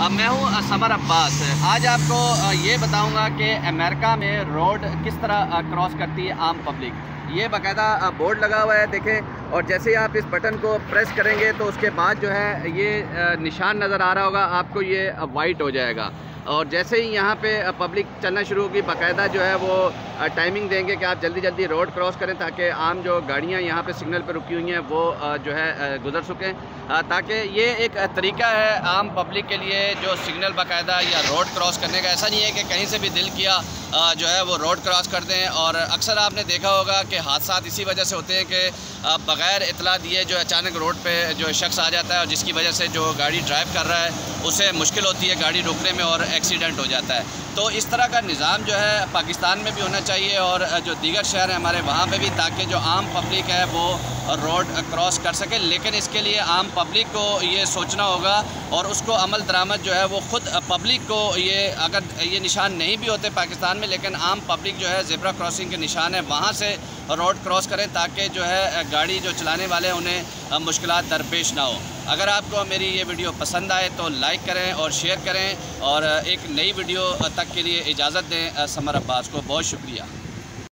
मैं हूँ समर अब्बास। आज आपको ये बताऊँगा कि अमेरिका में रोड किस तरह क्रॉस करती है आम पब्लिक। ये बाकायदा बोर्ड लगा हुआ है, देखें, और जैसे ही आप इस बटन को प्रेस करेंगे तो उसके बाद जो है, ये निशान नज़र आ रहा होगा, आपको ये वाइट हो जाएगा। और जैसे ही यहाँ पे पब्लिक चलना शुरू होगी, बाकायदा जो है वो टाइमिंग देंगे कि आप जल्दी जल्दी रोड क्रॉस करें ताकि आम जो गाड़ियाँ यहाँ पे सिग्नल पे रुकी हुई हैं, वो जो है गुजर सकें। ताकि ये एक तरीका है आम पब्लिक के लिए जो सिग्नल बाकायदा या रोड क्रॉस करने का। ऐसा नहीं है कि कहीं से भी दिल किया जो है वो रोड क्रॉस करते हैं और अक्सर आपने देखा होगा कि हादसा इसी वजह से होते हैं कि बग़ैर इतला दिए जो अचानक रोड पे जो शख्स आ जाता है और जिसकी वजह से जो गाड़ी ड्राइव कर रहा है, उसे मुश्किल होती है गाड़ी रोकने में और एक्सीडेंट हो जाता है। तो इस तरह का निज़ाम जो है पाकिस्तान में भी होना चाहिए और जो दीगर शहर हैं हमारे, वहाँ पर भी ताकि जो आम पब्लिक है वो रोड क्रॉस कर सके, लेकिन इसके लिए आम पब्लिक को ये सोचना होगा और उसको अमल दरामद जो है वो ख़ुद पब्लिक को ये अगर ये निशान नहीं भी होते पाकिस्तान में, लेकिन आम पब्लिक जो है जेबरा क्रॉसिंग के निशान है, वहाँ से रोड क्रॉस करें ताकि जो है गाड़ी जो चलाने वाले हैं उन्हें मुश्किल दरपेश ना हो। अगर आपको मेरी ये वीडियो पसंद आए तो लाइक करें और शेयर करें और एक नई वीडियो तक के लिए इजाज़त दें समर अब्बास को बहुत शुक्रिया।